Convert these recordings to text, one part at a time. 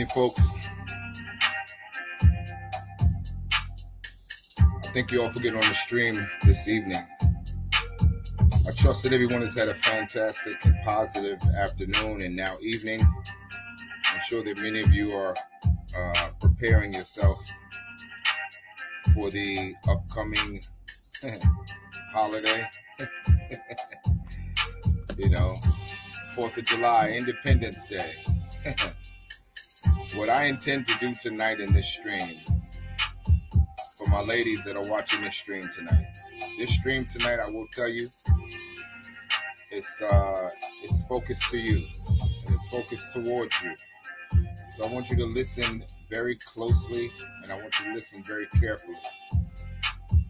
Evening, folks. Thank you all for getting on the stream this evening. I trust that everyone has had a fantastic and positive afternoon and now evening. I'm sure that many of you are uh, preparing yourself for the upcoming holiday. you know, 4th of July, Independence Day. what I intend to do tonight in this stream for my ladies that are watching this stream tonight. This stream tonight, I will tell you, it's uh it's focused to you and it's focused towards you. So I want you to listen very closely and I want you to listen very carefully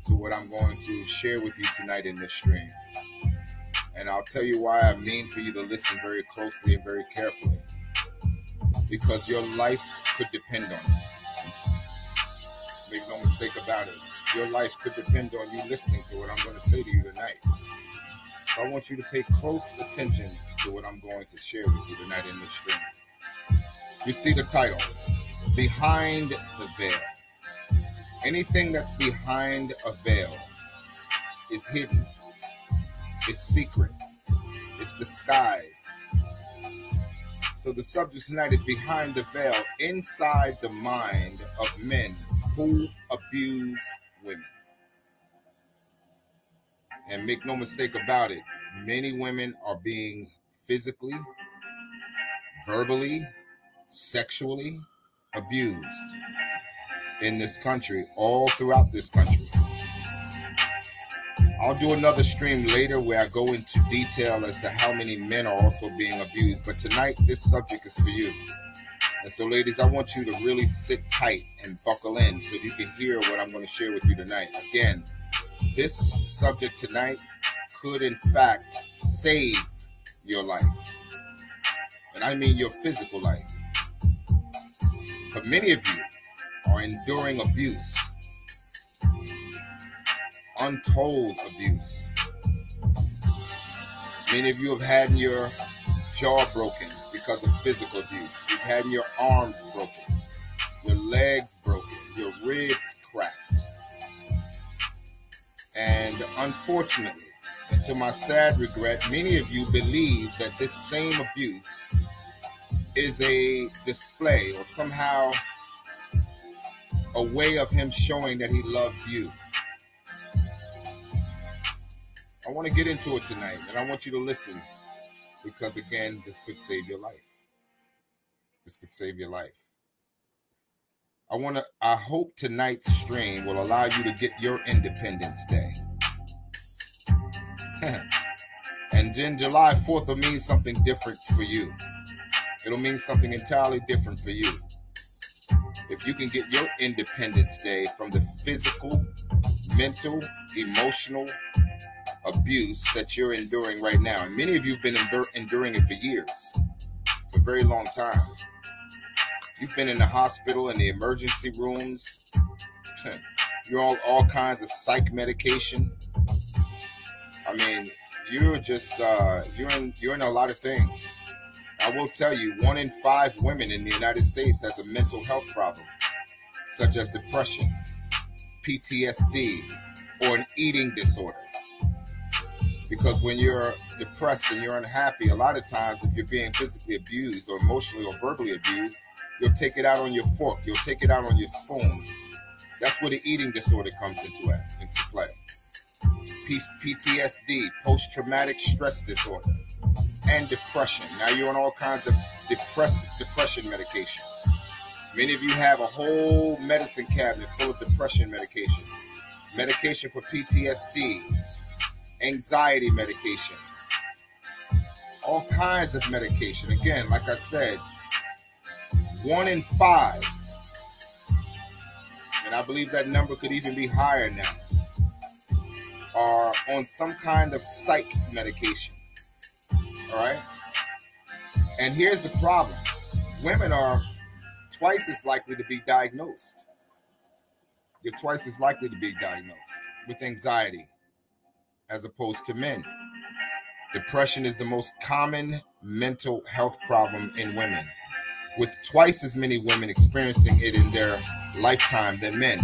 to what I'm going to share with you tonight in this stream. And I'll tell you why I mean for you to listen very closely and very carefully. Because your life could depend on it. Make no mistake about it. Your life could depend on you listening to what I'm going to say to you tonight. So I want you to pay close attention to what I'm going to share with you tonight in this stream. You see the title Behind the Veil. Anything that's behind a veil is hidden, it's secret, it's disguised. So the subject tonight is behind the veil, inside the mind of men who abuse women. And make no mistake about it, many women are being physically, verbally, sexually abused in this country, all throughout this country. I'll do another stream later where I go into detail as to how many men are also being abused. But tonight, this subject is for you. And so, ladies, I want you to really sit tight and buckle in so you can hear what I'm going to share with you tonight. Again, this subject tonight could, in fact, save your life. And I mean your physical life. But many of you are enduring abuse, untold abuse. Many of you have had your jaw broken because of physical abuse. You've had your arms broken, your legs broken, your ribs cracked. And unfortunately, and to my sad regret, many of you believe that this same abuse is a display or somehow a way of him showing that he loves you. I want to get into it tonight and I want you to listen because, again, this could save your life. This could save your life. I want to, I hope tonight's stream will allow you to get your Independence Day. and then July 4th will mean something different for you. It'll mean something entirely different for you. If you can get your Independence Day from the physical, mental, emotional abuse that you're enduring right now. And many of you have been endur- enduring it for years, for a very long time. You've been in the hospital, in the emergency rooms. You're on all kinds of psych medication. I mean, you're just uh, you're in you're in a lot of things. I will tell you, one in five women in the United States has a mental health problem, such as depression, PTSD, or an eating disorder. Because when you're depressed and you're unhappy, a lot of times, if you're being physically abused or emotionally or verbally abused, you'll take it out on your fork, you'll take it out on your spoon. That's where the eating disorder comes into, into play. PTSD, post traumatic stress disorder, and depression. Now you're on all kinds of depress- depression medication. Many of you have a whole medicine cabinet full of depression medication, medication for PTSD, anxiety medication, all kinds of medication. Again, like I said, one in five, and I believe that number could even be higher now, are on some kind of psych medication. All right. And here's the problem women are twice as likely to be diagnosed. You're twice as likely to be diagnosed with anxiety as opposed to men. Depression is the most common mental health problem in women. with twice as many women experiencing it in their lifetime than men.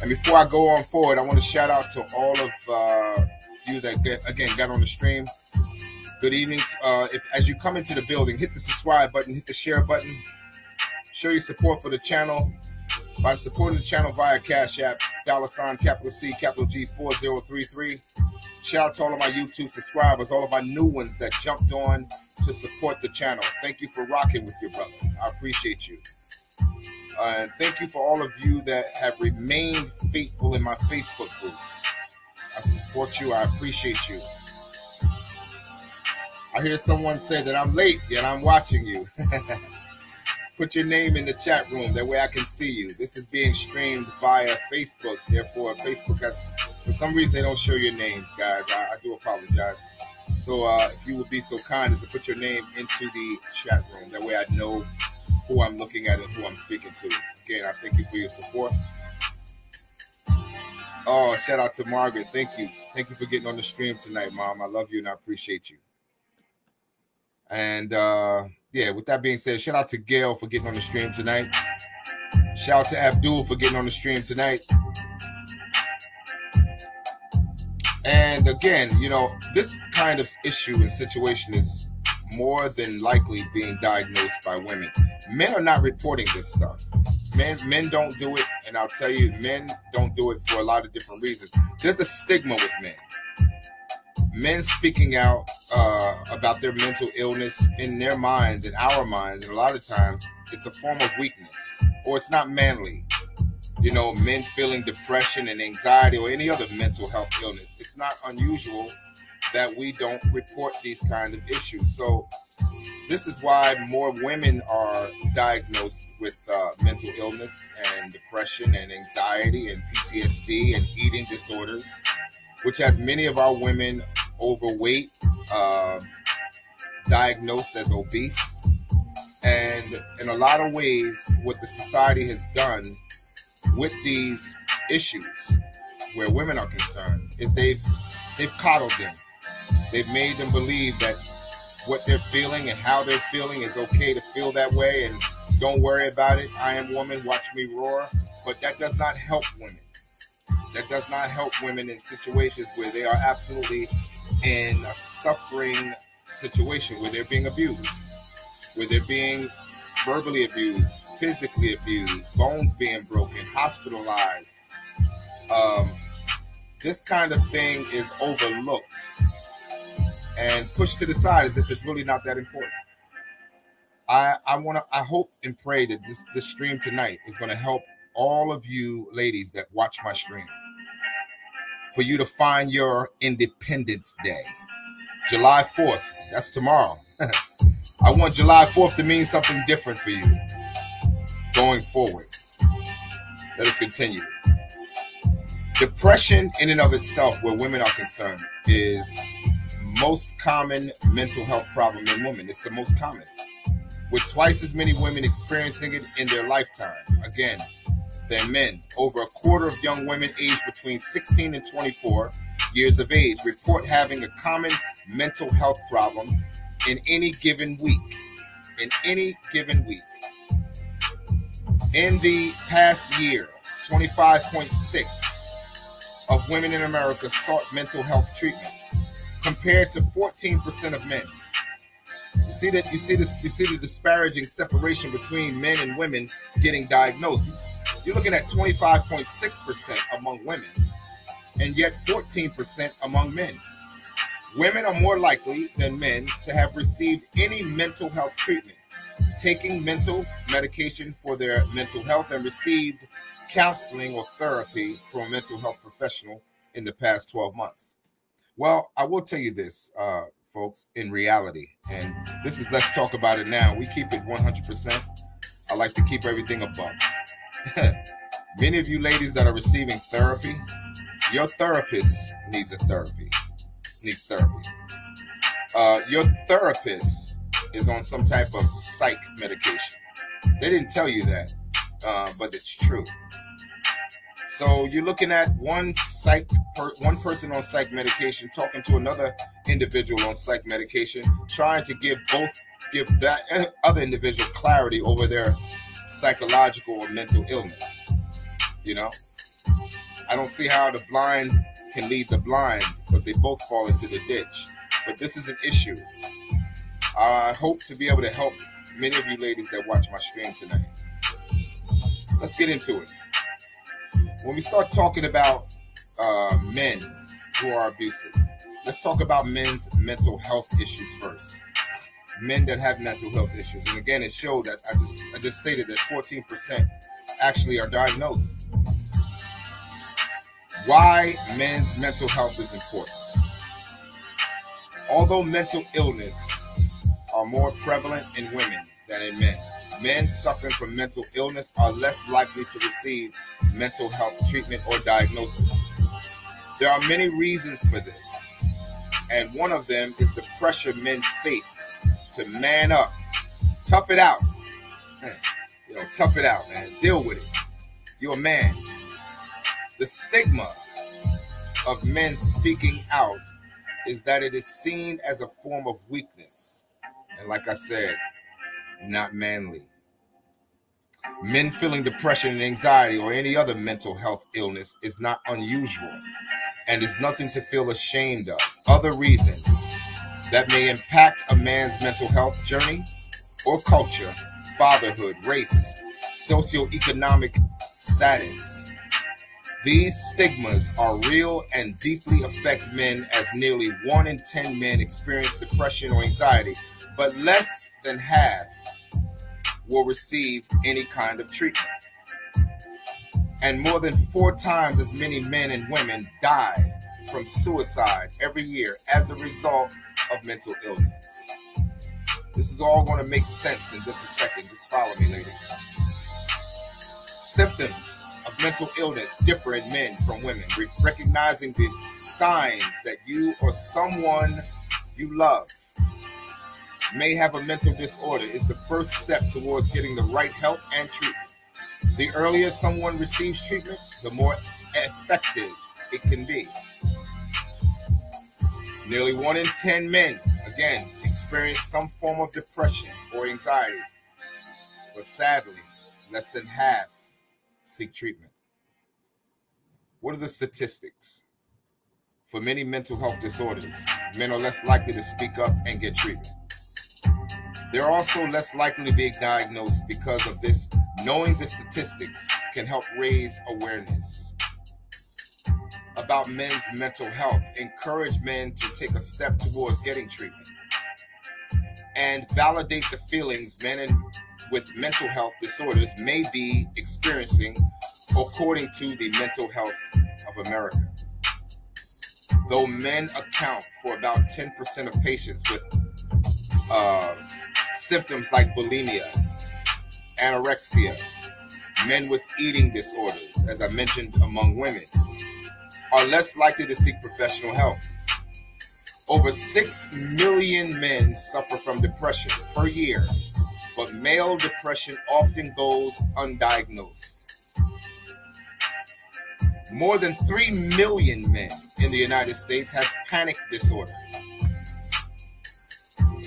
And before I go on forward, I want to shout out to all of uh, you that get, again got on the stream. Good evening. Uh, if as you come into the building, hit the subscribe button, hit the share button, show your support for the channel by supporting the channel via Cash App, dollar sign capital C, capital G 4033. Shout out to all of my YouTube subscribers, all of my new ones that jumped on to support the channel. Thank you for rocking with your brother. I appreciate you. Uh, and thank you for all of you that have remained faithful in my Facebook group. I support you. I appreciate you. I hear someone say that I'm late, yet I'm watching you. Put your name in the chat room. That way I can see you. This is being streamed via Facebook. Therefore, Facebook has, for some reason, they don't show your names, guys. I, I do apologize. So uh, if you would be so kind as to put your name into the chat room. That way I know who I'm looking at and who I'm speaking to. Again, I thank you for your support. Oh, shout out to Margaret. Thank you. Thank you for getting on the stream tonight, Mom. I love you and I appreciate you. And uh yeah, with that being said, shout out to Gail for getting on the stream tonight. Shout out to Abdul for getting on the stream tonight. And again, you know, this kind of issue and situation is more than likely being diagnosed by women. Men are not reporting this stuff. Men men don't do it, and I'll tell you, men don't do it for a lot of different reasons. There's a stigma with men. Men speaking out uh, about their mental illness in their minds, in our minds, and a lot of times it's a form of weakness or it's not manly. You know, men feeling depression and anxiety or any other mental health illness. It's not unusual that we don't report these kind of issues. So this is why more women are diagnosed with uh, mental illness and depression and anxiety and PTSD and eating disorders, which has many of our women overweight, uh, diagnosed as obese. And in a lot of ways, what the society has done with these issues where women are concerned is they've they've coddled them They've made them believe that what they're feeling and how they're feeling is okay to feel that way and don't worry about it. I am woman, watch me roar. But that does not help women. That does not help women in situations where they are absolutely in a suffering situation, where they're being abused, where they're being verbally abused, physically abused, bones being broken, hospitalized. Um, this kind of thing is overlooked and pushed to the side as if it's really not that important. I I want to I hope and pray that this this stream tonight is going to help all of you ladies that watch my stream for you to find your Independence Day. July 4th, that's tomorrow. I want July 4th to mean something different for you going forward. Let us continue. Depression, in and of itself, where women are concerned, is most common mental health problem in women. It's the most common, with twice as many women experiencing it in their lifetime. Again, than men. Over a quarter of young women aged between 16 and 24 years of age report having a common mental health problem in any given week. In any given week. In the past year, 25.6 of women in America sought mental health treatment compared to 14% of men. You see that you see this you see the disparaging separation between men and women getting diagnoses. You're looking at 25.6% among women and yet 14% among men. Women are more likely than men to have received any mental health treatment, taking mental medication for their mental health and received counseling or therapy from a mental health professional in the past 12 months. Well, I will tell you this, uh, folks, in reality, and this is let's talk about it now. We keep it 100%. I like to keep everything above. Many of you ladies that are receiving therapy, your therapist needs a therapy, needs therapy. Uh, your therapist is on some type of psych medication. They didn't tell you that, uh, but it's true. So you're looking at one psych, per, one person on psych medication talking to another individual on psych medication, trying to give both give that other individual clarity over their psychological or mental illness. You know, I don't see how the blind can lead the blind because they both fall into the ditch. But this is an issue. I hope to be able to help many of you ladies that watch my stream tonight. Let's get into it. When we start talking about uh, men who are abusive, let's talk about men's mental health issues first. Men that have mental health issues, and again, it showed that I just I just stated that 14% actually are diagnosed. Why men's mental health is important. Although mental illness are more prevalent in women than in men, men suffering from mental illness are less likely to receive mental health treatment or diagnosis. There are many reasons for this, and one of them is the pressure men face to man up, tough it out. Hmm. You know, tough it out, man. Deal with it. You're a man. The stigma of men speaking out is that it is seen as a form of weakness. And like I said, not manly. Men feeling depression and anxiety or any other mental health illness is not unusual and is nothing to feel ashamed of. Other reasons that may impact a man's mental health journey or culture, fatherhood, race, socioeconomic status. These stigmas are real and deeply affect men, as nearly one in 10 men experience depression or anxiety, but less than half will receive any kind of treatment. And more than four times as many men and women die from suicide every year as a result of mental illness. This is all going to make sense in just a second. Just follow me, ladies. Symptoms of mental illness differ in men from women. Re- recognizing the signs that you or someone you love may have a mental disorder is the first step towards getting the right help and treatment. The earlier someone receives treatment, the more effective it can be. Nearly one in 10 men, again, experience some form of depression or anxiety, but sadly, less than half seek treatment. What are the statistics? For many mental health disorders, men are less likely to speak up and get treatment. They're also less likely to be diagnosed because of this. Knowing the statistics can help raise awareness about men's mental health, encourage men to take a step towards getting treatment, and validate the feelings men with mental health disorders may be experiencing according to the Mental Health of America. Though men account for about 10% of patients with uh, symptoms like bulimia, anorexia, men with eating disorders, as I mentioned among women, are less likely to seek professional help. Over 6 million men suffer from depression per year, but male depression often goes undiagnosed. More than 3 million men in the United States have panic disorder,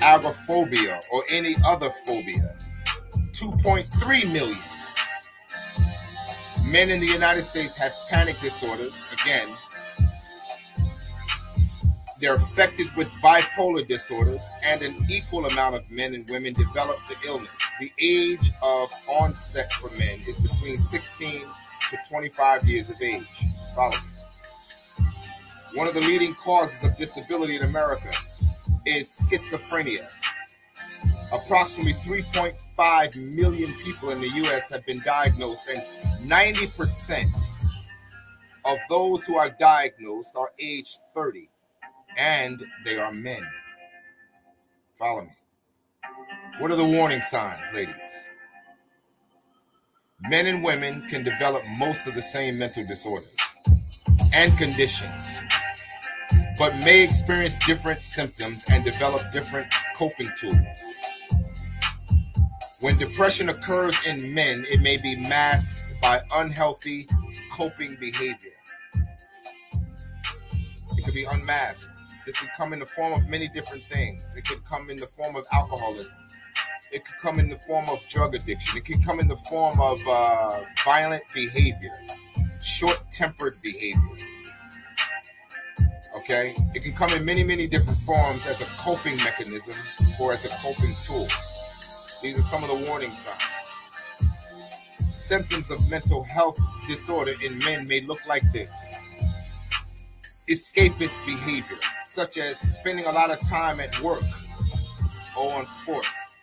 agoraphobia, or any other phobia. 2.3 million men in the United States have panic disorders. Again, they're affected with bipolar disorders, and an equal amount of men and women develop the illness. The age of onset for men is between 16 to 25 years of age. Follow me. One of the leading causes of disability in America is schizophrenia. Approximately 3.5 million people in the U.S. have been diagnosed, and 90% of those who are diagnosed are age 30, and they are men. Follow me. What are the warning signs, ladies? men and women can develop most of the same mental disorders and conditions, but may experience different symptoms and develop different coping tools. When depression occurs in men, it may be masked by unhealthy coping behavior. It could be unmasked. This could come in the form of many different things. It could come in the form of alcoholism, it could come in the form of drug addiction. It could come in the form of uh, violent behavior, short-tempered behavior. Okay, it can come in many, many different forms as a coping mechanism or as a coping tool. These are some of the warning signs. Symptoms of mental health disorder in men may look like this escapist behavior, such as spending a lot of time at work or on sports.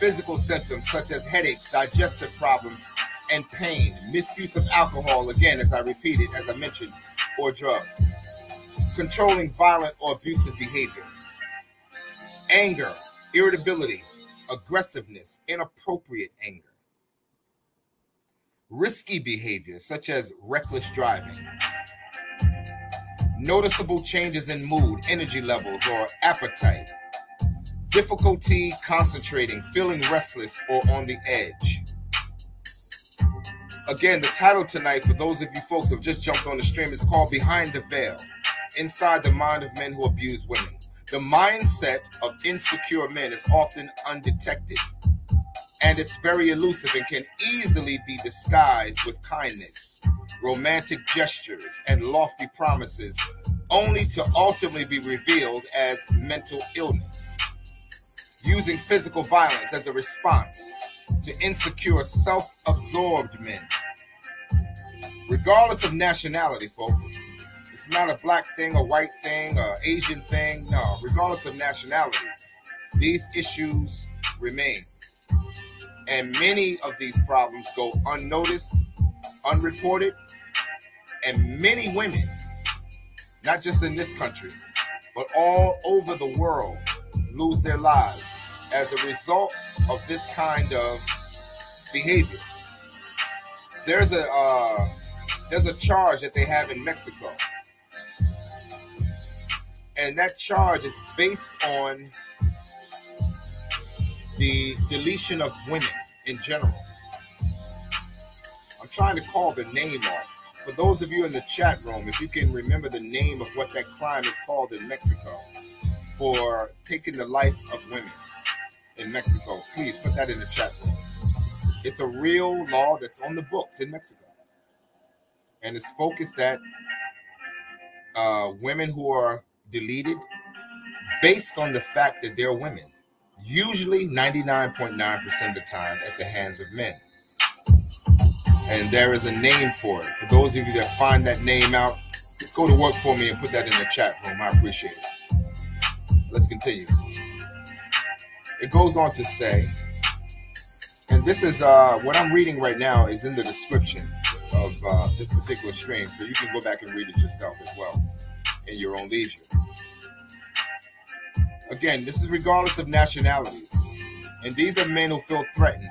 Physical symptoms such as headaches, digestive problems, and pain. Misuse of alcohol, again, as I repeated, as I mentioned, or drugs. Controlling violent or abusive behavior. Anger, irritability, aggressiveness, inappropriate anger. Risky behavior, such as reckless driving noticeable changes in mood, energy levels, or appetite, difficulty concentrating, feeling restless or on the edge. Again, the title tonight, for those of you folks who have just jumped on the stream, is called Behind the Veil Inside the Mind of Men Who Abuse Women. The mindset of insecure men is often undetected and it's very elusive and can easily be disguised with kindness, romantic gestures, and lofty promises, only to ultimately be revealed as mental illness. Using physical violence as a response to insecure, self absorbed men. Regardless of nationality, folks, it's not a black thing, a white thing, a Asian thing. No, regardless of nationalities, these issues remain. And many of these problems go unnoticed, unreported, and many women, not just in this country, but all over the world, lose their lives as a result of this kind of behavior. There's a uh, there's a charge that they have in Mexico, and that charge is based on the deletion of women in general. I'm trying to call the name off. For those of you in the chat room, if you can remember the name of what that crime is called in Mexico for taking the life of women in Mexico, please put that in the chat room. It's a real law that's on the books in Mexico. And it's focused at uh, women who are deleted based on the fact that they're women usually 99.9% of the time at the hands of men. And there is a name for it. For those of you that find that name out, go to work for me and put that in the chat room. I appreciate it. Let's continue. It goes on to say, and this is uh, what I'm reading right now is in the description of uh, this particular stream, so you can go back and read it yourself as well in your own leisure. Again, this is regardless of nationality. And these are men who feel threatened.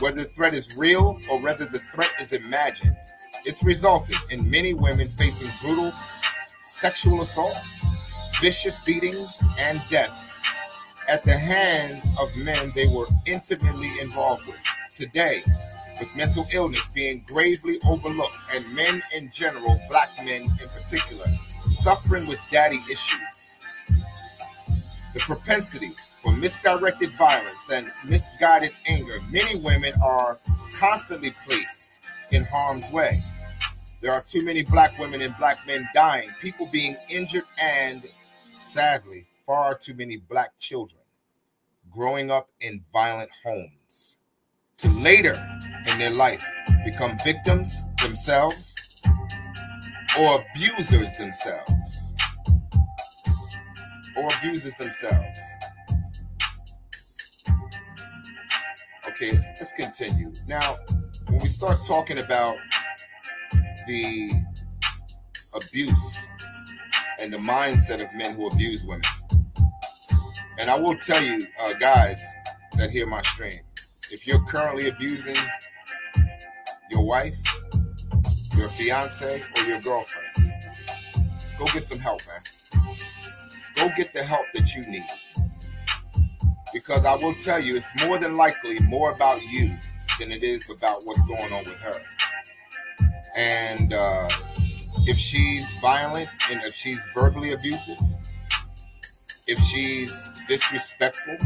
Whether the threat is real or whether the threat is imagined, it's resulted in many women facing brutal sexual assault, vicious beatings, and death at the hands of men they were intimately involved with. Today, with mental illness being gravely overlooked, and men in general, black men in particular, suffering with daddy issues the propensity for misdirected violence and misguided anger, many women are constantly placed in harm's way. There are too many black women and black men dying, people being injured, and sadly, far too many black children growing up in violent homes to later in their life become victims themselves or abusers themselves or abusers themselves. Okay, let's continue. Now, when we start talking about the abuse and the mindset of men who abuse women, and I will tell you, uh, guys that hear my stream, if you're currently abusing your wife, your fiance, or your girlfriend, go get some help, man go get the help that you need. Because I will tell you, it's more than likely more about you than it is about what's going on with her. And uh, if she's violent and if she's verbally abusive, if she's disrespectful,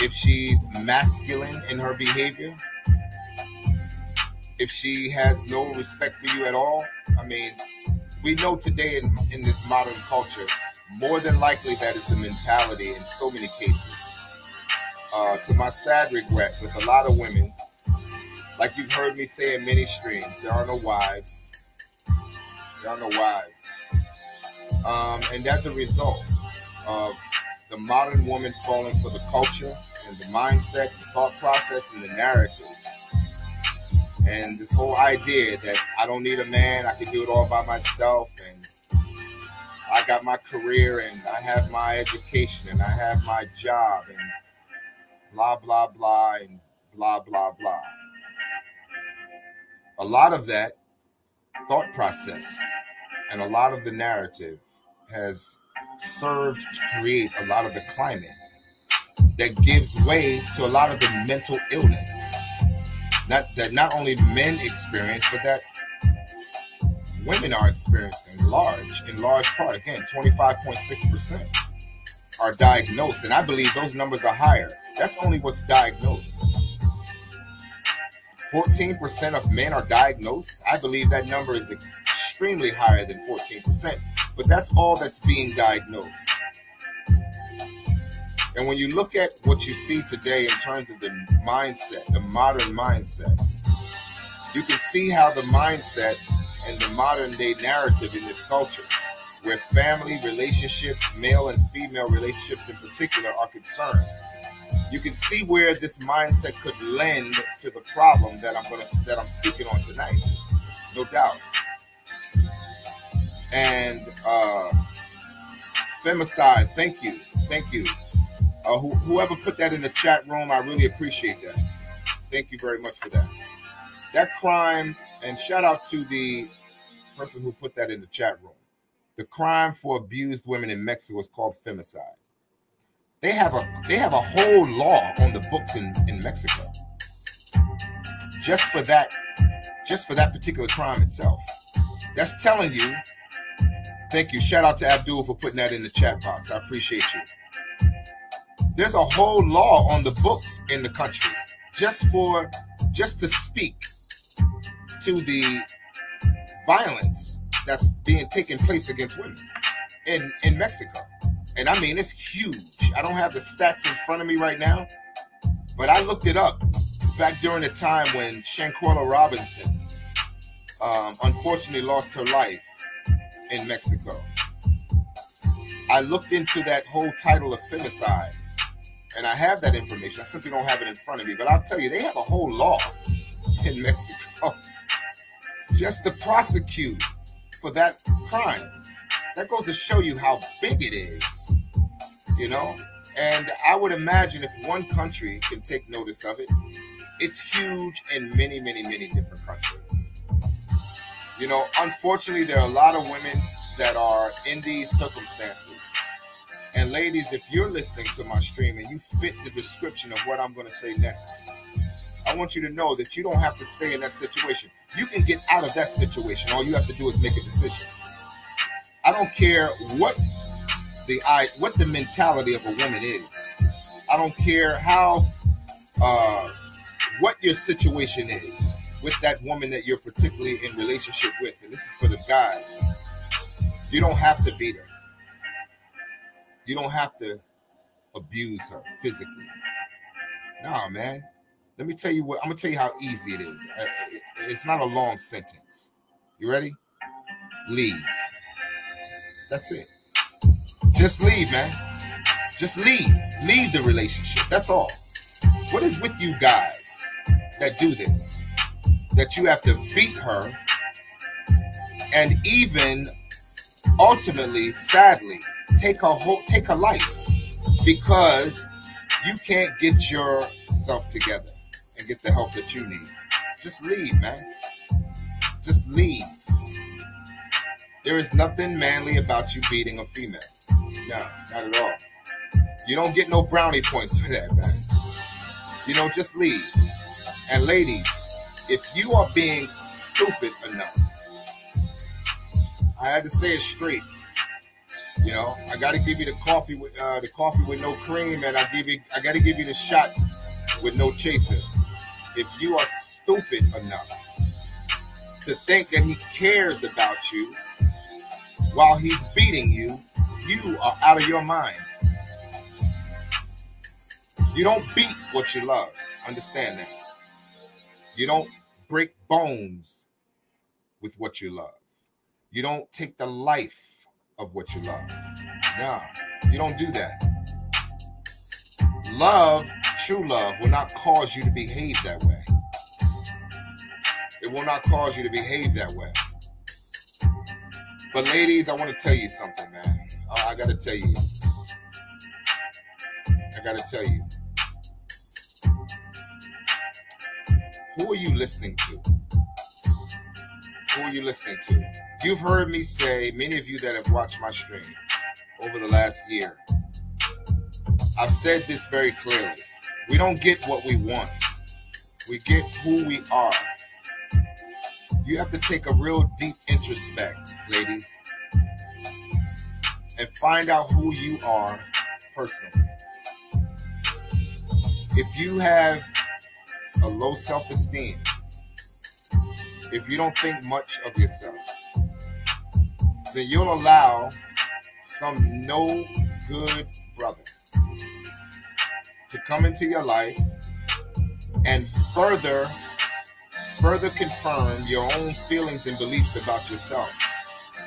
if she's masculine in her behavior, if she has no respect for you at all, I mean, we know today in, in this modern culture, more than likely that is the mentality in so many cases. Uh, to my sad regret, with a lot of women, like you've heard me say in many streams, there are no wives. There are no wives. Um, and as a result of the modern woman falling for the culture and the mindset, the thought process, and the narrative. And this whole idea that I don't need a man, I can do it all by myself, and I got my career, and I have my education, and I have my job, and blah, blah, blah, and blah, blah, blah. A lot of that thought process and a lot of the narrative has served to create a lot of the climate that gives way to a lot of the mental illness. Not that not only men experience, but that women are experiencing large, in large part. Again, 25.6% are diagnosed. And I believe those numbers are higher. That's only what's diagnosed. 14% of men are diagnosed. I believe that number is extremely higher than 14% but that's all that's being diagnosed. And when you look at what you see today in terms of the mindset, the modern mindset, you can see how the mindset and the modern day narrative in this culture, where family relationships, male and female relationships in particular, are concerned, you can see where this mindset could lend to the problem that I'm gonna that I'm speaking on tonight. No doubt and uh, femicide. Thank you, thank you. Uh, wh- whoever put that in the chat room, I really appreciate that. Thank you very much for that. That crime, and shout out to the person who put that in the chat room. The crime for abused women in Mexico is called femicide. They have a they have a whole law on the books in, in Mexico. Just for that, just for that particular crime itself. That's telling you Thank you. Shout out to Abdul for putting that in the chat box. I appreciate you. There's a whole law on the books in the country just for just to speak to the violence that's being taken place against women in in Mexico. And I mean it's huge. I don't have the stats in front of me right now, but I looked it up back during the time when Shanquella Robinson um, unfortunately lost her life in Mexico. I looked into that whole title of femicide, and I have that information. I simply don't have it in front of me, but I'll tell you, they have a whole law in Mexico just to prosecute for that crime. That goes to show you how big it is, you know? And I would imagine if one country can take notice of it, it's huge in many, many, many different countries. You know, unfortunately, there are a lot of women that are in these circumstances. And ladies, if you're listening to my stream and you fit the description of what I'm going to say next, I want you to know that you don't have to stay in that situation. You can get out of that situation. All you have to do is make a decision. I don't care what the I what the mentality of a woman is. I don't care how uh, what your situation is with that woman that you're particularly in relationship with. And this is for the guys. You don't have to beat her. You don't have to abuse her physically. Nah, man. Let me tell you what. I'm gonna tell you how easy it is. Uh, it's not a long sentence. You ready? Leave. That's it. Just leave, man. Just leave. Leave the relationship. That's all. What is with you guys that do this? that you have to beat her and even ultimately, sadly, take her whole take her life because you can't get yourself together get the help that you need. Just leave, man. Just leave. There is nothing manly about you beating a female. No, not at all. You don't get no brownie points for that, man. You know, just leave. And ladies, if you are being stupid enough, I had to say it straight. You know, I got to give you the coffee with uh, the coffee with no cream, and I give you I got to give you the shot with no chaser. If you are stupid enough to think that he cares about you while he's beating you, you are out of your mind. You don't beat what you love. Understand that. You don't break bones with what you love. You don't take the life of what you love. No, you don't do that. Love, true love, will not cause you to behave that way. It will not cause you to behave that way. But ladies, I want to tell you something, man. Uh, I, I got to tell you. I got to tell you. Who are you listening to? Who are you listening to? You've heard me say, many of you that have watched my stream over the last year, I've said this very clearly. We don't get what we want, we get who we are. You have to take a real deep introspect, ladies, and find out who you are personally. If you have a low self esteem, if you don't think much of yourself, then you'll allow some no good brother to come into your life and further further confirm your own feelings and beliefs about yourself.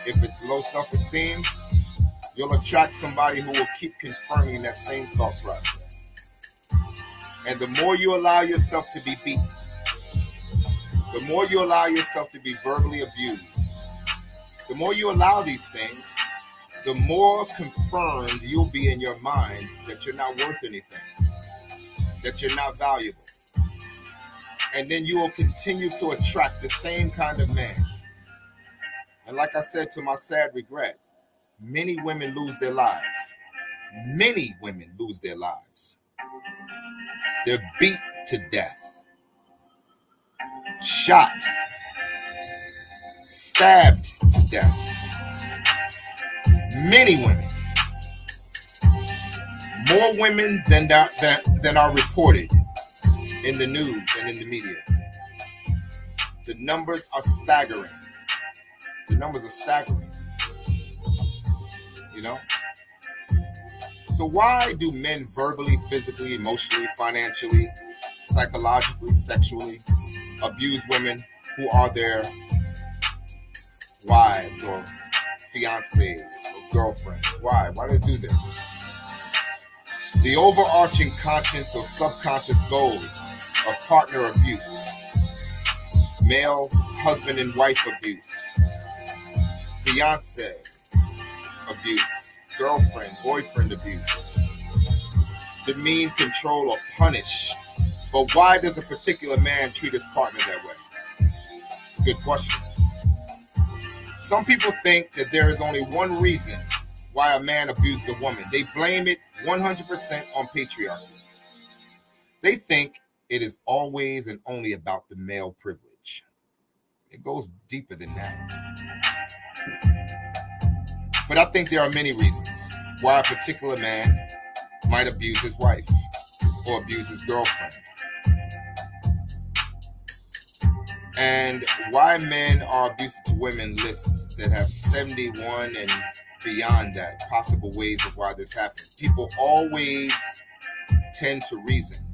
If it's low self-esteem, you'll attract somebody who will keep confirming that same thought process. And the more you allow yourself to be beaten, the more you allow yourself to be verbally abused, the more you allow these things, the more confirmed you'll be in your mind that you're not worth anything, that you're not valuable. And then you will continue to attract the same kind of man. And like I said to my sad regret, many women lose their lives. Many women lose their lives. They're beat to death, shot, stabbed to death. Many women, more women than that, that than are reported in the news and in the media. The numbers are staggering. The numbers are staggering. You know? So, why do men verbally, physically, emotionally, financially, psychologically, sexually abuse women who are their wives or fiancés or girlfriends? Why? Why do they do this? The overarching conscious or subconscious goals of partner abuse, male husband and wife abuse, fiance abuse, girlfriend, boyfriend abuse, demean, control, or punish. But why does a particular man treat his partner that way? It's a good question. Some people think that there is only one reason why a man abuses a woman. They blame it 100% on patriarchy. They think it is always and only about the male privilege. It goes deeper than that. But I think there are many reasons why a particular man might abuse his wife or abuse his girlfriend. And why men are abusive to women lists that have 71 and beyond that possible ways of why this happens. People always tend to reason,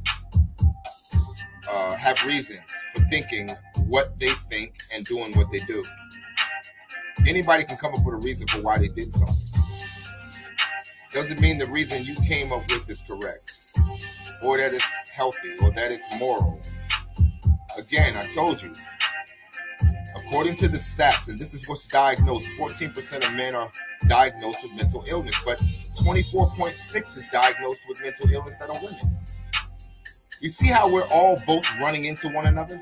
uh, have reasons for thinking what they think and doing what they do. Anybody can come up with a reason for why they did something. Doesn't mean the reason you came up with is correct, or that it's healthy, or that it's moral. Again, I told you, according to the stats, and this is what's diagnosed 14% of men are diagnosed with mental illness, but 24.6 is diagnosed with mental illness that are women. You see how we're all both running into one another?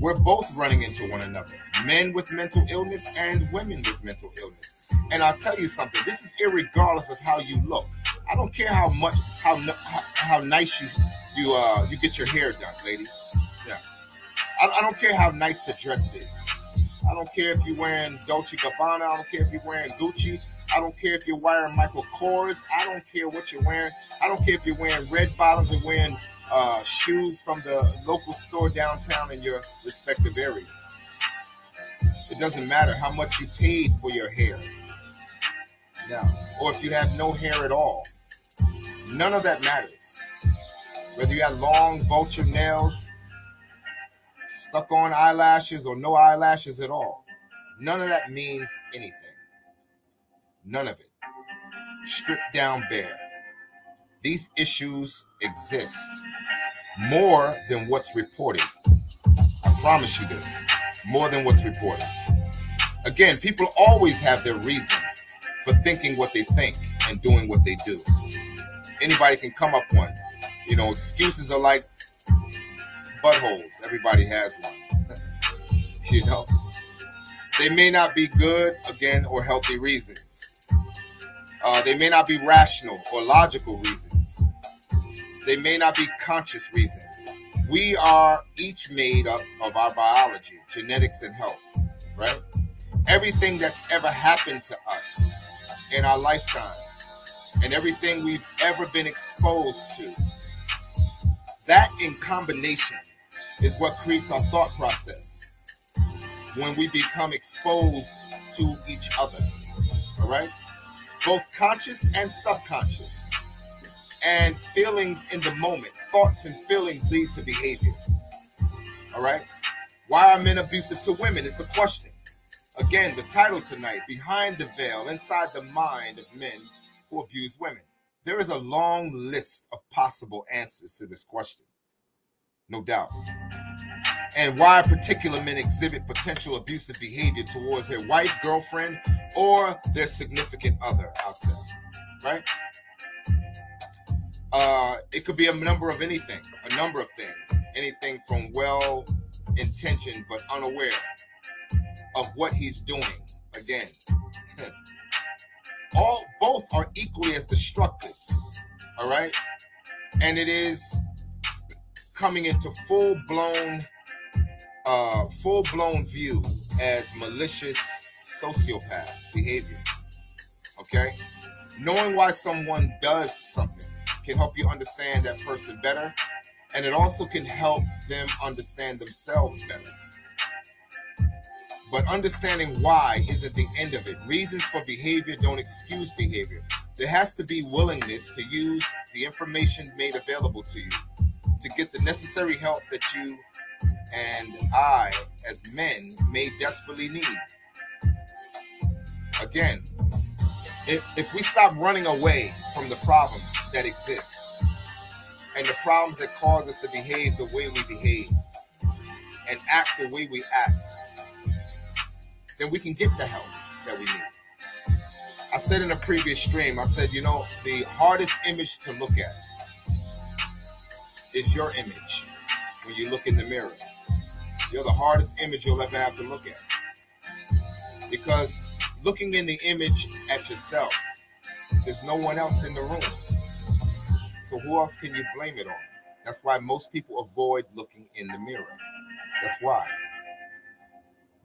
We're both running into one another. Men with mental illness and women with mental illness. And I'll tell you something, this is regardless of how you look. I don't care how much how how, how nice you you uh you get your hair done, ladies. Yeah. I, I don't care how nice the dress is. I don't care if you're wearing Dolce Gabbana. I don't care if you're wearing Gucci. I don't care if you're wearing Michael Kors. I don't care what you're wearing. I don't care if you're wearing red bottoms or wearing uh, shoes from the local store downtown in your respective areas. It doesn't matter how much you paid for your hair. Now, or if you have no hair at all. None of that matters. Whether you have long vulture nails, stuck on eyelashes, or no eyelashes at all. None of that means anything. None of it. Stripped down bare. These issues exist more than what's reported. I promise you this more than what's reported. Again, people always have their reason for thinking what they think and doing what they do. Anybody can come up one. You know, excuses are like buttholes. Everybody has one. you know, they may not be good, again, or healthy reasons. Uh, they may not be rational or logical reasons. They may not be conscious reasons. We are each made up of our biology, genetics, and health, right? Everything that's ever happened to us in our lifetime and everything we've ever been exposed to, that in combination is what creates our thought process when we become exposed to each other. All right? Both conscious and subconscious. And feelings in the moment, thoughts and feelings lead to behavior. All right? Why are men abusive to women is the question. Again, the title tonight Behind the Veil, Inside the Mind of Men Who Abuse Women. There is a long list of possible answers to this question no doubt. And why particular men exhibit potential abusive behavior towards their wife, girlfriend, or their significant other out there, right? Uh, it could be a number of anything, a number of things, anything from well intentioned but unaware of what he's doing. Again, all both are equally as destructive. All right, and it is coming into full blown, uh, full blown view as malicious sociopath behavior. Okay, knowing why someone does something can help you understand that person better, and it also can help them understand themselves better. But understanding why isn't the end of it. Reasons for behavior don't excuse behavior. There has to be willingness to use the information made available to you to get the necessary help that you and I, as men, may desperately need. Again, if, if we stop running away from the problems that exist and the problems that cause us to behave the way we behave and act the way we act, then we can get the help that we need. I said in a previous stream, I said, you know, the hardest image to look at is your image when you look in the mirror. You're the hardest image you'll ever have to look at. Because looking in the image at yourself, there's no one else in the room. So who else can you blame it on? That's why most people avoid looking in the mirror. That's why.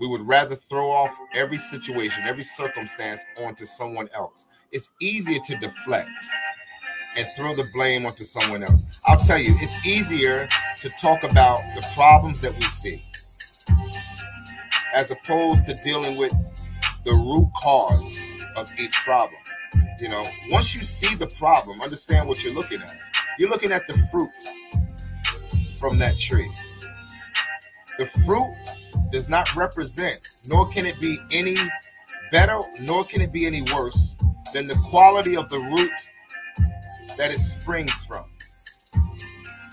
We would rather throw off every situation, every circumstance onto someone else. It's easier to deflect and throw the blame onto someone else. I'll tell you, it's easier to talk about the problems that we see as opposed to dealing with the root cause of each problem. You know, once you see the problem, understand what you're looking at. You're looking at the fruit from that tree. The fruit does not represent, nor can it be any better, nor can it be any worse than the quality of the root that it springs from.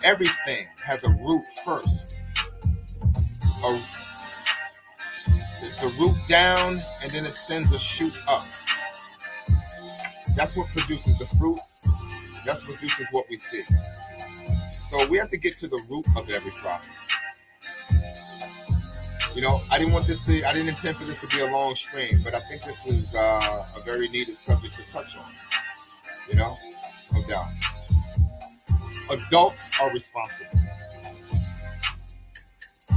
Everything has a root first. A, it's a root down and then it sends a shoot up. That's what produces the fruit. That's what produces what we see. So we have to get to the root of every problem. You know, I didn't want this to, I didn't intend for this to be a long stream, but I think this is uh, a very needed subject to touch on. You know, no doubt. Adults are responsible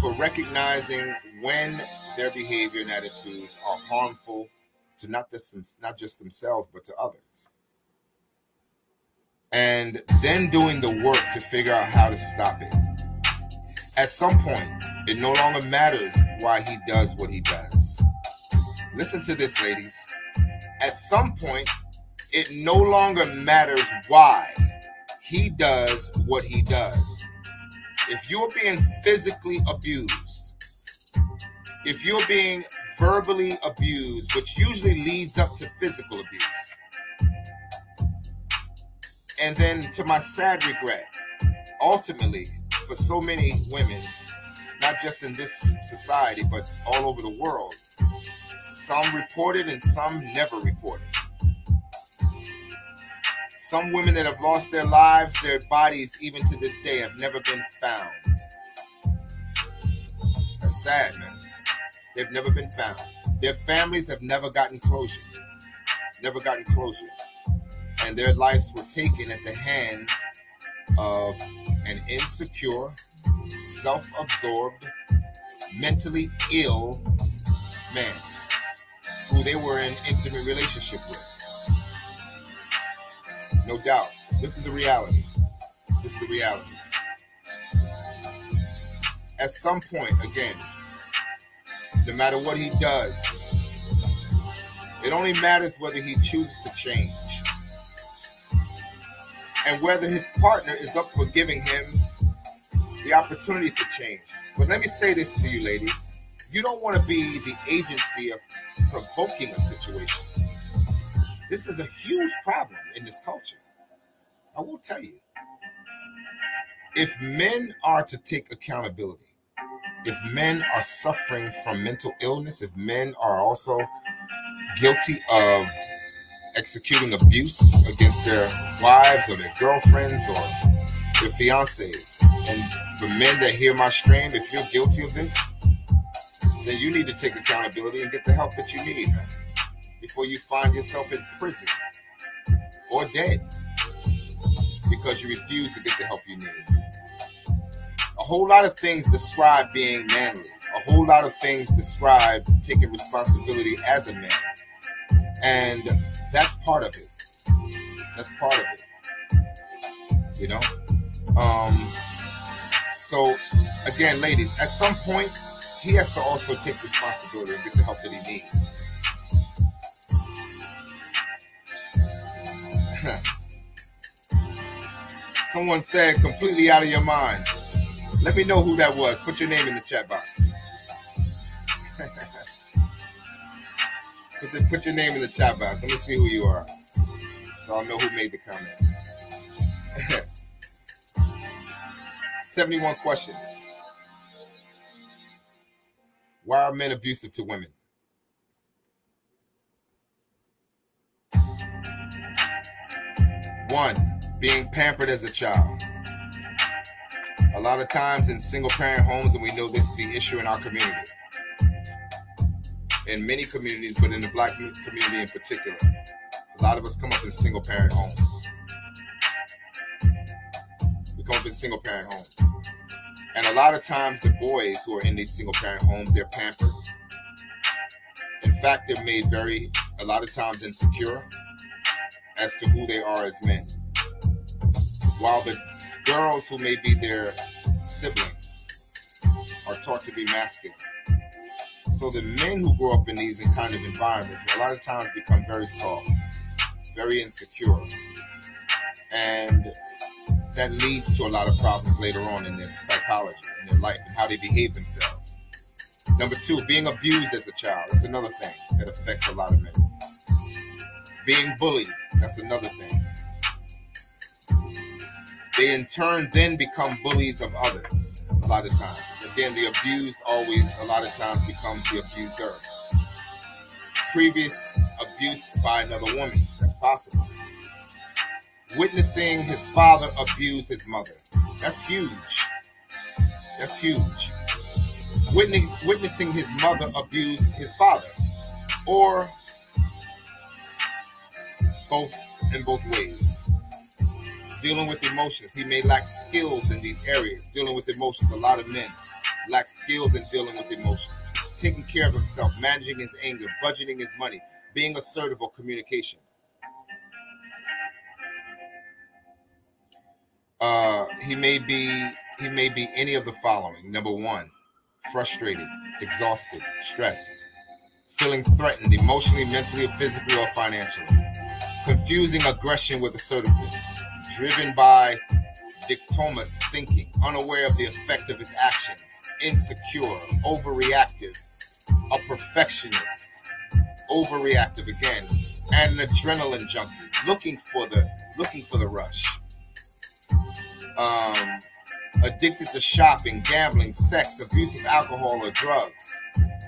for recognizing when their behavior and attitudes are harmful to not not just themselves but to others. And then doing the work to figure out how to stop it. At some point, it no longer matters why he does what he does. Listen to this, ladies. At some point, it no longer matters why he does what he does. If you're being physically abused, if you're being verbally abused, which usually leads up to physical abuse, and then to my sad regret, ultimately, for so many women, not just in this society, but all over the world, some reported and some never reported. Some women that have lost their lives, their bodies, even to this day, have never been found. That's sad, man. They've never been found. Their families have never gotten closure. Never gotten closure. And their lives were taken at the hands of an insecure, self absorbed, mentally ill man who they were in intimate relationship with. No doubt. This is a reality. This is a reality. At some point, again, no matter what he does, it only matters whether he chooses to change and whether his partner is up for giving him the opportunity to change. But let me say this to you, ladies. You don't want to be the agency of provoking a situation. This is a huge problem in this culture. I will tell you. If men are to take accountability, if men are suffering from mental illness, if men are also guilty of executing abuse against their wives or their girlfriends or their fiancés, and for men that hear my stream, if you're guilty of this, then you need to take accountability and get the help that you need, before you find yourself in prison or dead because you refuse to get the help you need. A whole lot of things describe being manly. A whole lot of things describe taking responsibility as a man. And that's part of it. That's part of it. You know? Um, so again, ladies, at some point, he has to also take responsibility and get the help that he needs. Someone said completely out of your mind. Let me know who that was. Put your name in the chat box. put, the, put your name in the chat box. Let me see who you are. So I'll know who made the comment. 71 questions. Why are men abusive to women? One, being pampered as a child. A lot of times in single parent homes, and we know this is the issue in our community, in many communities, but in the black community in particular, a lot of us come up in single parent homes. Come up in single parent homes. And a lot of times, the boys who are in these single parent homes, they're pampered. In fact, they're made very, a lot of times, insecure as to who they are as men. While the girls who may be their siblings are taught to be masculine. So the men who grow up in these kind of environments a lot of times become very soft, very insecure. And that leads to a lot of problems later on in their psychology, in their life, and how they behave themselves. Number two, being abused as a child. That's another thing that affects a lot of men. Being bullied. That's another thing. They in turn then become bullies of others a lot of times. Again, the abused always, a lot of times, becomes the abuser. Previous abuse by another woman. That's possible. Witnessing his father abuse his mother. That's huge. That's huge. Witness, witnessing his mother abuse his father. Or both in both ways. Dealing with emotions. He may lack skills in these areas. Dealing with emotions. A lot of men lack skills in dealing with emotions. Taking care of himself, managing his anger, budgeting his money, being assertive or communication. Uh, he may be he may be any of the following. Number one, frustrated, exhausted, stressed, feeling threatened emotionally, mentally, or physically, or financially. Confusing aggression with assertiveness, driven by dichotomous thinking, unaware of the effect of his actions, insecure, overreactive, a perfectionist, overreactive again, and an adrenaline junkie, looking for the looking for the rush. Um, addicted to shopping, gambling, sex, abuse of alcohol or drugs,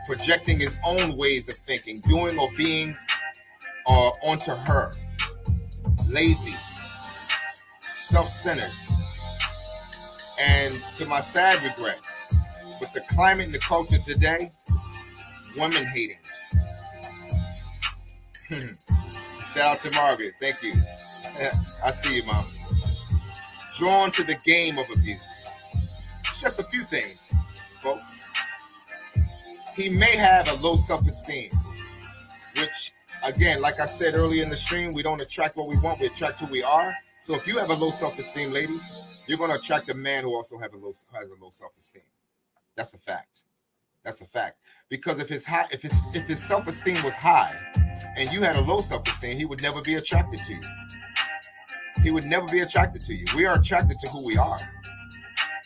projecting his own ways of thinking, doing or being uh, onto her, lazy, self-centered, and to my sad regret, with the climate and the culture today, women hating. Shout out to Margaret. Thank you. I see you, Mom. Drawn to the game of abuse. It's just a few things, folks. He may have a low self esteem, which, again, like I said earlier in the stream, we don't attract what we want, we attract who we are. So if you have a low self esteem, ladies, you're going to attract a man who also have a low has a low self esteem. That's a fact. That's a fact. Because if his high, if his if his self esteem was high, and you had a low self esteem, he would never be attracted to you. He would never be attracted to you. We are attracted to who we are.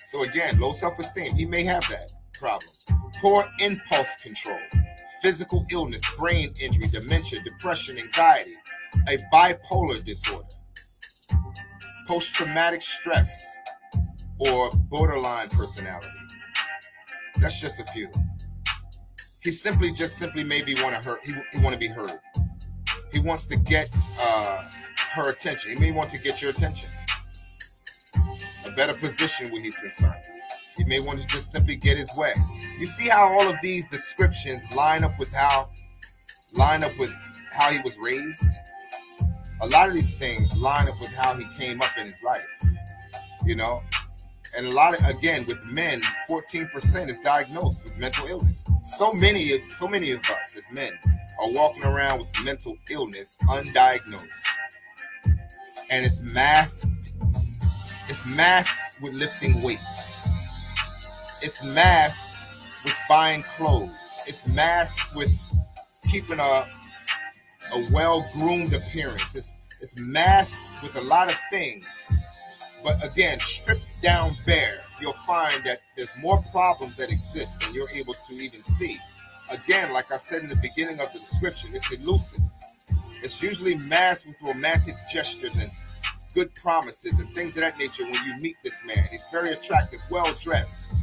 So again, low self esteem. He may have that problem. Poor impulse control, physical illness, brain injury, dementia, depression, anxiety, a bipolar disorder, post traumatic stress, or borderline personality. That's just a few. He simply just simply maybe want to hurt. He, he want to be heard. He wants to get uh, her attention. He may want to get your attention. A better position where he's concerned. He may want to just simply get his way. You see how all of these descriptions line up with how line up with how he was raised. A lot of these things line up with how he came up in his life. You know, and a lot of again with men 14% is diagnosed with mental illness so many so many of us as men are walking around with mental illness undiagnosed and it's masked it's masked with lifting weights it's masked with buying clothes it's masked with keeping a a well-groomed appearance it's it's masked with a lot of things but again, stripped down bare, you'll find that there's more problems that exist than you're able to even see. Again, like I said in the beginning of the description, it's elusive. It's usually masked with romantic gestures and good promises and things of that nature when you meet this man. He's very attractive, well dressed.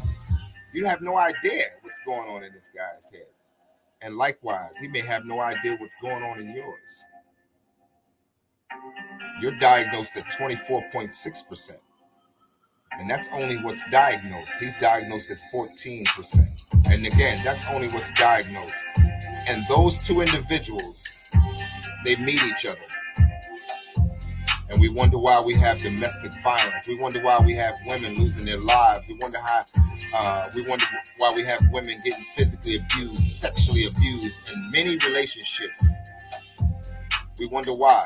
You have no idea what's going on in this guy's head. And likewise, he may have no idea what's going on in yours you're diagnosed at 24.6%. And that's only what's diagnosed. He's diagnosed at 14%. And again, that's only what's diagnosed. And those two individuals, they meet each other. And we wonder why we have domestic violence. We wonder why we have women losing their lives. We wonder how uh, we wonder why we have women getting physically abused, sexually abused in many relationships. We wonder why.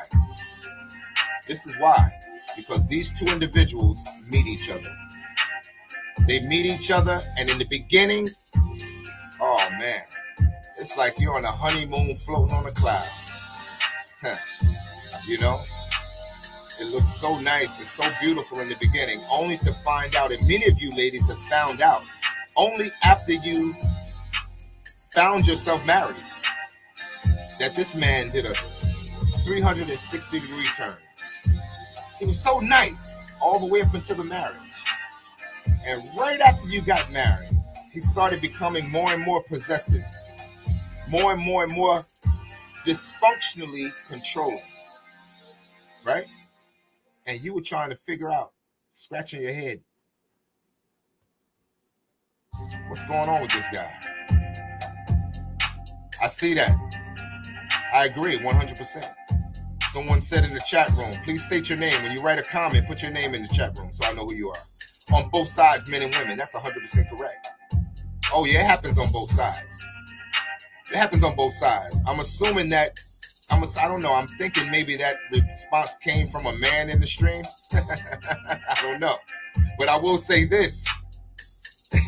This is why. Because these two individuals meet each other. They meet each other, and in the beginning, oh man, it's like you're on a honeymoon floating on a cloud. you know? It looks so nice, it's so beautiful in the beginning, only to find out, and many of you ladies have found out, only after you found yourself married, that this man did a 360 degree turn. He was so nice all the way up until the marriage. And right after you got married, he started becoming more and more possessive, more and more and more dysfunctionally controlling. Right? And you were trying to figure out, scratching your head, what's going on with this guy? I see that. I agree 100%. Someone said in the chat room, please state your name. When you write a comment, put your name in the chat room so I know who you are. On both sides, men and women. That's 100% correct. Oh, yeah, it happens on both sides. It happens on both sides. I'm assuming that I'm a, I don't know. I'm thinking maybe that response came from a man in the stream. I don't know, but I will say this.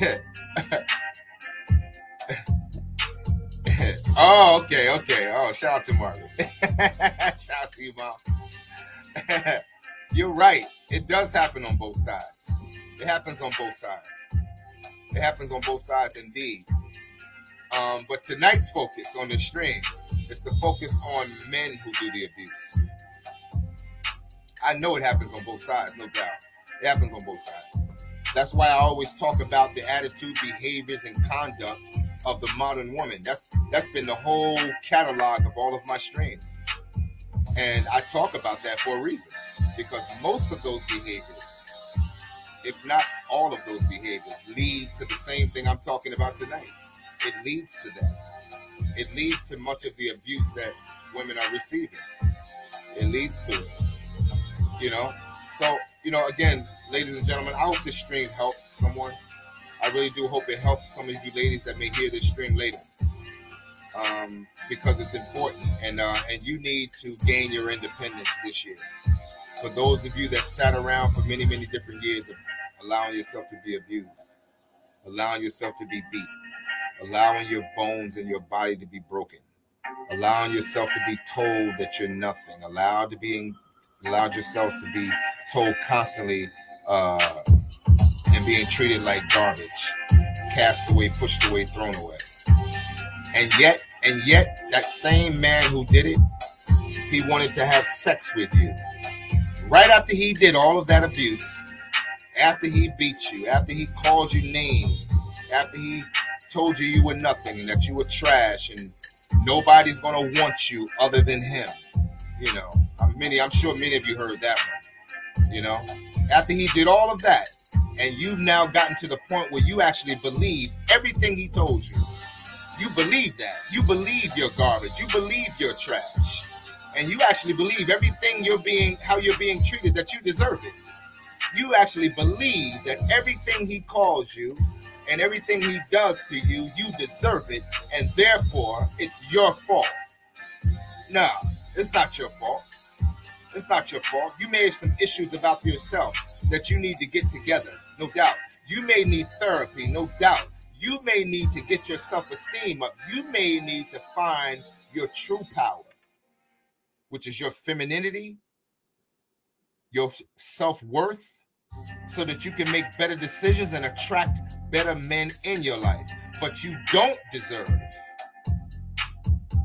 oh, okay, okay. Oh, shout out to Margaret. shout out to you, mom. You're right. It does happen on both sides. It happens on both sides. It happens on both sides indeed. Um, but tonight's focus on the stream is to focus on men who do the abuse. I know it happens on both sides, no doubt. It happens on both sides. That's why I always talk about the attitude, behaviors, and conduct of the modern woman. That's that's been the whole catalog of all of my streams. And I talk about that for a reason. Because most of those behaviors, if not all of those behaviors, lead to the same thing I'm talking about tonight. It leads to that. It leads to much of the abuse that women are receiving. It leads to it. You know? So, you know, again, ladies and gentlemen, I hope this stream helped someone. I really do hope it helps some of you ladies that may hear this stream later. Um, because it's important and uh, and you need to gain your independence this year. For those of you that sat around for many, many different years allowing yourself to be abused, allowing yourself to be beat, allowing your bones and your body to be broken, allowing yourself to be told that you're nothing, allowed to be allowed yourselves to be told constantly uh, and being treated like garbage, cast away, pushed away, thrown away. And yet, and yet, that same man who did it, he wanted to have sex with you. Right after he did all of that abuse, after he beat you, after he called you names, after he told you you were nothing and that you were trash and nobody's gonna want you other than him. You know, uh, many I'm sure many of you heard that one. You know, after he did all of that, and you've now gotten to the point where you actually believe everything he told you. You believe that. You believe you're garbage. You believe you're trash. And you actually believe everything you're being, how you're being treated, that you deserve it. You actually believe that everything he calls you and everything he does to you, you deserve it, and therefore it's your fault. No, it's not your fault. It's not your fault. You may have some issues about yourself that you need to get together, no doubt. You may need therapy, no doubt. You may need to get your self esteem up. You may need to find your true power, which is your femininity, your self worth, so that you can make better decisions and attract better men in your life. But you don't deserve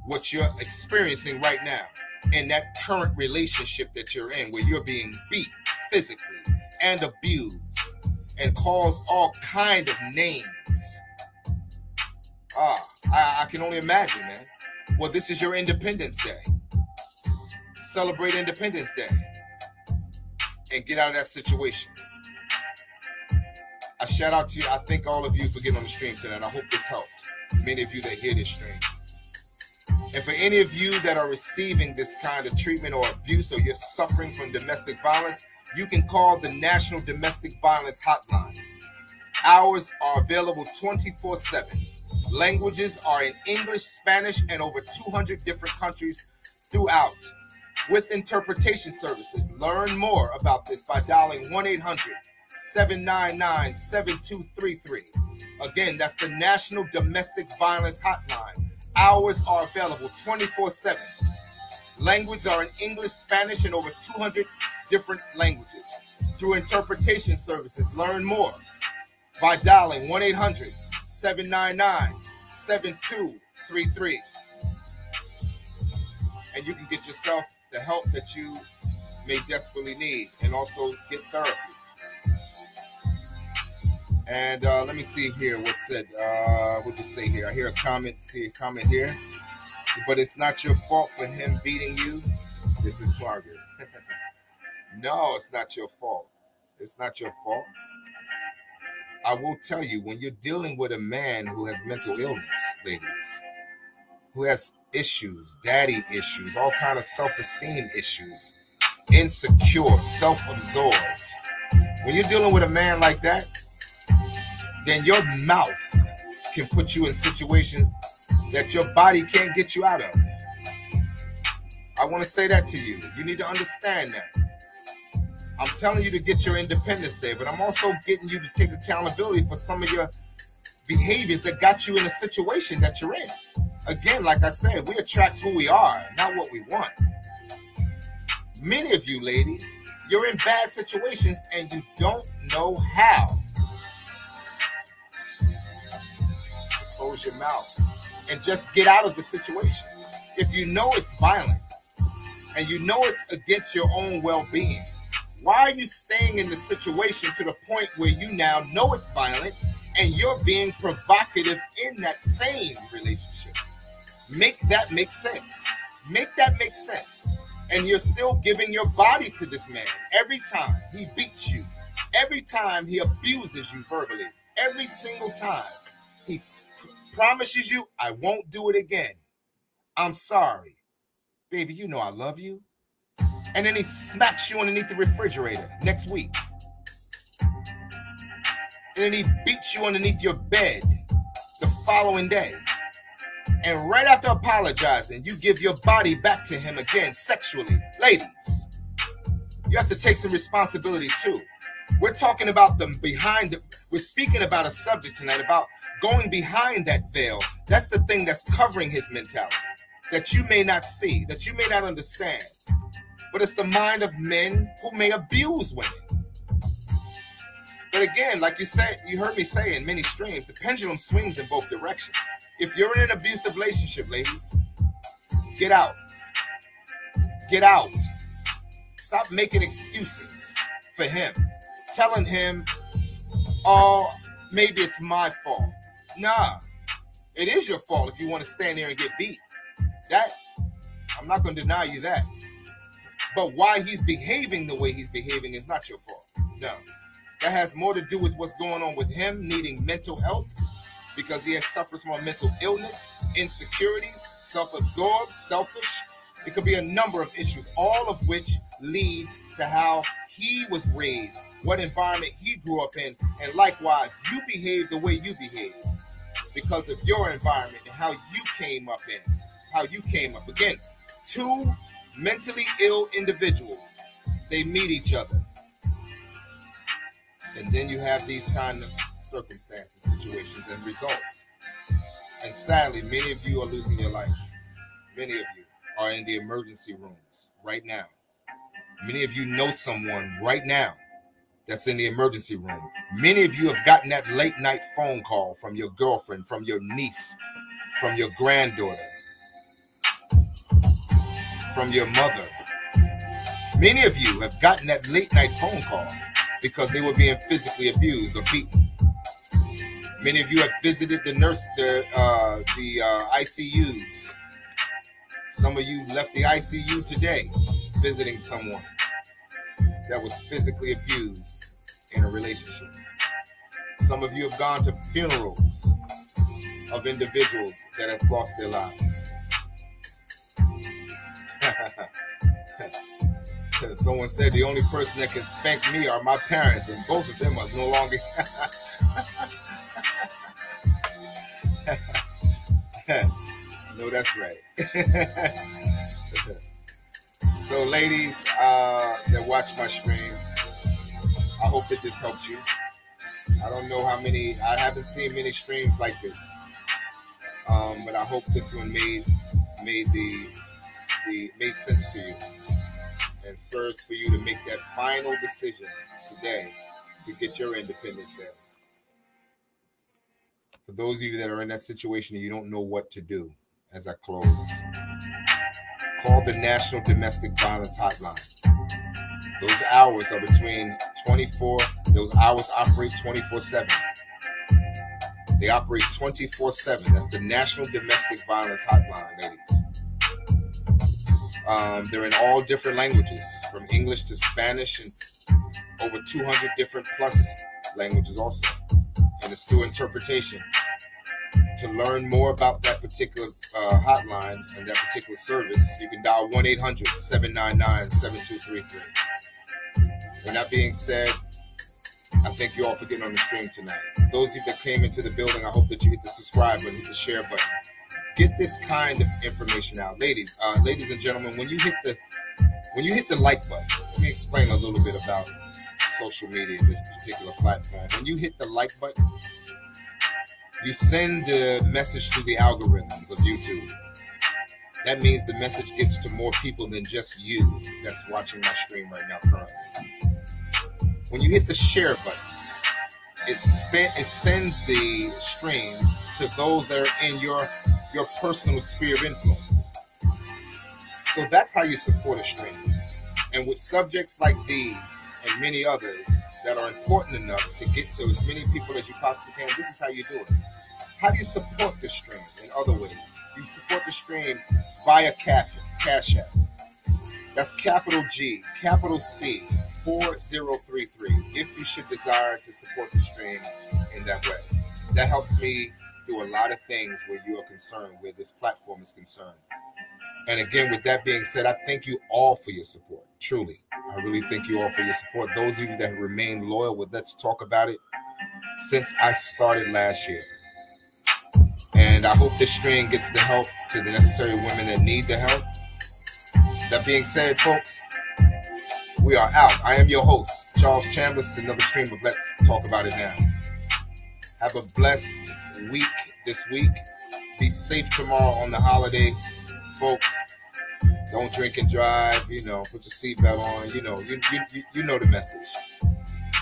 what you're experiencing right now in that current relationship that you're in, where you're being beat physically and abused and called all kind of names. Ah, I, I can only imagine, man. Well, this is your Independence Day. Celebrate Independence Day and get out of that situation. I shout out to you. I thank all of you for on the stream tonight. I hope this helped. Many of you that hear this stream. And for any of you that are receiving this kind of treatment or abuse or you're suffering from domestic violence, you can call the National Domestic Violence Hotline. Hours are available 24 7. Languages are in English, Spanish, and over 200 different countries throughout with interpretation services. Learn more about this by dialing 1 800 799 7233. Again, that's the National Domestic Violence Hotline. Hours are available 24 7. Languages are in English, Spanish, and over 200 different languages. Through interpretation services, learn more by dialing 1 800 799 7233. And you can get yourself the help that you may desperately need and also get therapy. And uh, let me see here what's said. Uh, what you say here? I hear a comment. See a comment here. But it's not your fault for him beating you. This is Margaret. no, it's not your fault. It's not your fault. I will tell you when you're dealing with a man who has mental illness, ladies, who has issues, daddy issues, all kind of self-esteem issues, insecure, self-absorbed. When you're dealing with a man like that, then your mouth can put you in situations that your body can't get you out of. I want to say that to you. You need to understand that. I'm telling you to get your Independence Day, but I'm also getting you to take accountability for some of your behaviors that got you in a situation that you're in. Again, like I said, we attract who we are, not what we want. Many of you ladies, you're in bad situations and you don't know how. Close your mouth and just get out of the situation. If you know it's violent and you know it's against your own well being, why are you staying in the situation to the point where you now know it's violent and you're being provocative in that same relationship? Make that make sense. Make that make sense. And you're still giving your body to this man every time he beats you, every time he abuses you verbally, every single time he promises you, I won't do it again. I'm sorry. Baby, you know I love you. And then he smacks you underneath the refrigerator next week. And then he beats you underneath your bed the following day. And right after apologizing, you give your body back to him again sexually. Ladies, you have to take some responsibility too. We're talking about them behind the, we're speaking about a subject tonight about going behind that veil. That's the thing that's covering his mentality that you may not see, that you may not understand. But it's the mind of men who may abuse women. But again, like you said, you heard me say in many streams, the pendulum swings in both directions. If you're in an abusive relationship, ladies, get out. Get out. Stop making excuses for him. Telling him, oh, maybe it's my fault. Nah, it is your fault if you want to stand there and get beat. That, I'm not going to deny you that. But why he's behaving the way he's behaving is not your fault. No. That has more to do with what's going on with him needing mental health because he has suffers from mental illness, insecurities, self-absorbed, selfish. It could be a number of issues, all of which lead to how he was raised, what environment he grew up in, and likewise, you behave the way you behave because of your environment and how you came up in, how you came up. Again, two mentally ill individuals, they meet each other and then you have these kind of circumstances, situations, and results. And sadly, many of you are losing your life. Many of you are in the emergency rooms right now. Many of you know someone right now that's in the emergency room. Many of you have gotten that late night phone call from your girlfriend, from your niece, from your granddaughter, from your mother. Many of you have gotten that late night phone call because they were being physically abused or beaten. Many of you have visited the nurse, the uh, the uh, ICUs. Some of you left the ICU today visiting someone that was physically abused in a relationship. Some of you have gone to funerals of individuals that have lost their lives. Someone said the only person that can spank me are my parents, and both of them are no longer. no, that's right. so, ladies uh, that watch my stream, I hope that this helped you. I don't know how many. I haven't seen many streams like this, um, but I hope this one made made the the made sense to you and serves for you to make that final decision today to get your Independence Day. For those of you that are in that situation and you don't know what to do, as I close, call the National Domestic Violence Hotline. Those hours are between 24, those hours operate 24 7. They operate 24 7. That's the National Domestic Violence Hotline, ladies. Um, they're in all different languages, from English to Spanish, and over 200 different plus languages also. And it's through interpretation. To learn more about that particular uh, hotline and that particular service, you can dial 1 800 799 7233. With that being said, I thank you all for getting on the stream tonight. Those of you that came into the building, I hope that you hit the subscribe button, hit the share button get this kind of information out, ladies, uh, ladies and gentlemen. When you hit the when you hit the like button, let me explain a little bit about social media, this particular platform. When you hit the like button, you send the message to the algorithms of YouTube. That means the message gets to more people than just you that's watching my stream right now currently. When you hit the share button, it, it sends the stream to those that are in your your personal sphere of influence. So that's how you support a stream. And with subjects like these and many others that are important enough to get to as many people as you possibly can, this is how you do it. How do you support the stream in other ways? You support the stream via Cash, Cash App. That's capital G, capital C, 4033, if you should desire to support the stream in that way. That helps me do a lot of things where you are concerned, where this platform is concerned. And again, with that being said, I thank you all for your support. Truly, I really thank you all for your support. Those of you that remain loyal with Let's Talk About It since I started last year. And I hope this stream gets the help to the necessary women that need the help. That being said, folks, we are out. I am your host, Charles is another stream of Let's Talk About It Now. Have a blessed week this week. Be safe tomorrow on the holiday, folks. Don't drink and drive. You know, put your seatbelt on. You know, you, you, you know the message.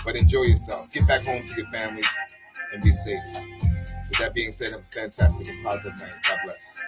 But enjoy yourself. Get back home to your families and be safe. With that being said, have a fantastic and positive night. God bless.